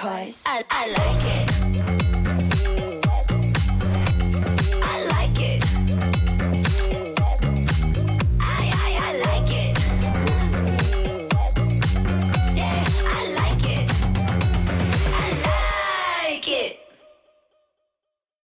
because I, I like it.